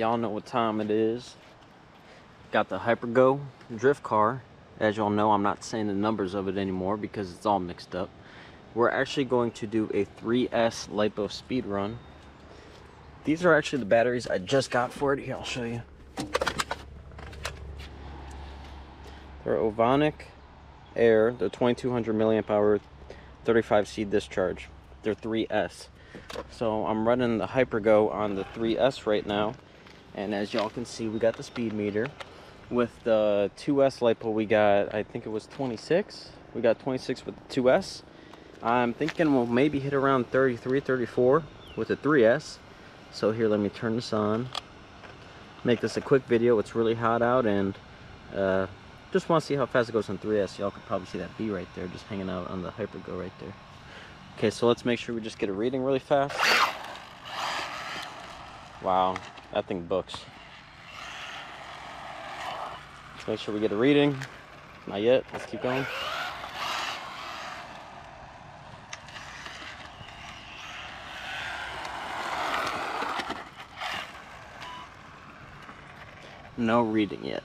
Y'all know what time it is. Got the Hypergo drift car. As y'all know, I'm not saying the numbers of it anymore because it's all mixed up. We're actually going to do a 3S LiPo speed run. These are actually the batteries I just got for it. Here, I'll show you. They're Ovonic Air. They're 2200 milliamp hour, 35C discharge. They're 3S. So I'm running the Hypergo on the 3S right now. And as y'all can see, we got the speed meter. With the 2S LiPo, we got, I think it was 26. We got 26 with the 2S. I'm thinking we'll maybe hit around 33, 34 with the 3S. So here, let me turn this on. Make this a quick video. It's really hot out and uh, just want to see how fast it goes on 3S. Y'all could probably see that bee right there just hanging out on the Hypergo right there. Okay, so let's make sure we just get a reading really fast. Wow, that thing books. Let's make sure we get a reading. Not yet, let's keep going. No reading yet.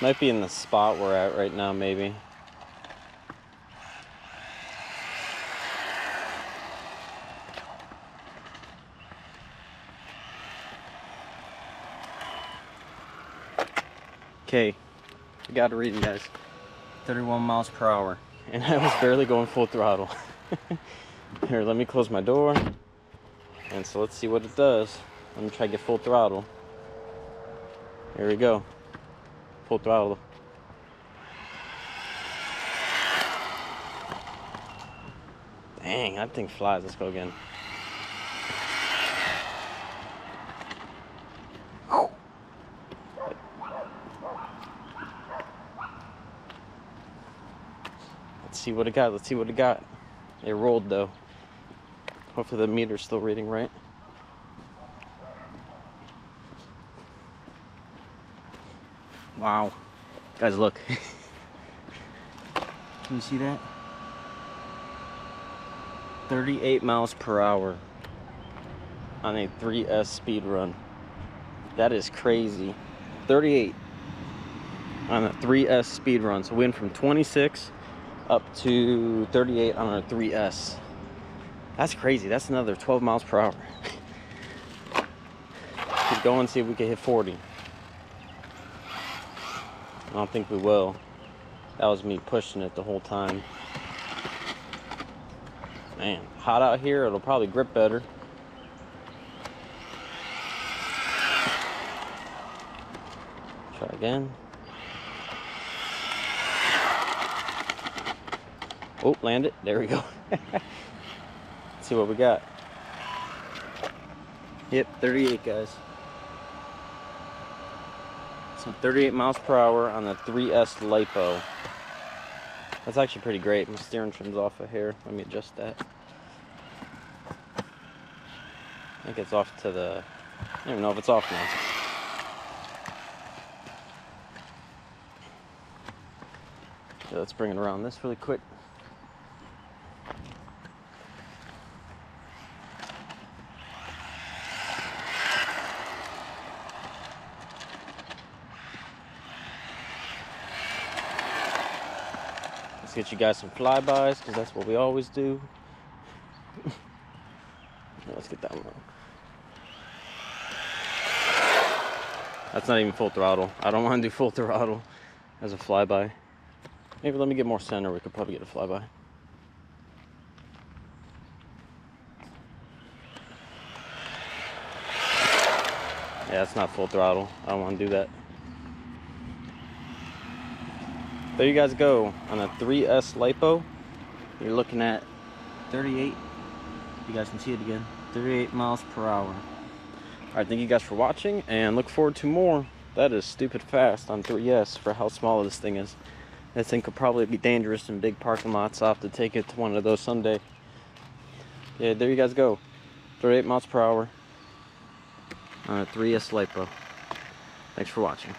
Might be in the spot we're at right now, maybe. Okay, I got a reading, guys. 31 miles per hour. And I was barely going full throttle. Here, let me close my door. And so let's see what it does. Let me try to get full throttle. Here we go. Full throttle. Dang, that thing flies. Let's go again. Let's see what it got. Let's see what it got. It rolled though. Hopefully the meter's still reading right. Wow. Guys, look. Can you see that? 38 miles per hour on a 3S speed run. That is crazy. 38 on a 3S speed run. So we went from 26 up to 38 on a 3S. That's crazy. That's another 12 miles per hour. Keep going, see if we can hit 40. I don't think we will. That was me pushing it the whole time. Man, hot out here, it'll probably grip better. Try again. Oh, land it. There we go. See what we got. Yep, 38 guys. So 38 miles per hour on the 3S LiPo. That's actually pretty great. My steering trim's off of here. Let me adjust that. I think it's off to the... I don't even know if it's off now. So let's bring it around this really quick. Get you guys some flybys because that's what we always do. Let's get that one. That's not even full throttle. I don't want to do full throttle as a flyby. Maybe let me get more center. We could probably get a flyby. Yeah, that's not full throttle. I don't want to do that. There you guys go on a 3S LiPo. You're looking at 38. You guys can see it again. 38 miles per hour. All right, thank you guys for watching and look forward to more. That is stupid fast on 3S for how small this thing is. This thing could probably be dangerous in big parking lots. I'll have to take it to one of those someday. Yeah, there you guys go. 38 miles per hour on a 3S LiPo. Thanks for watching.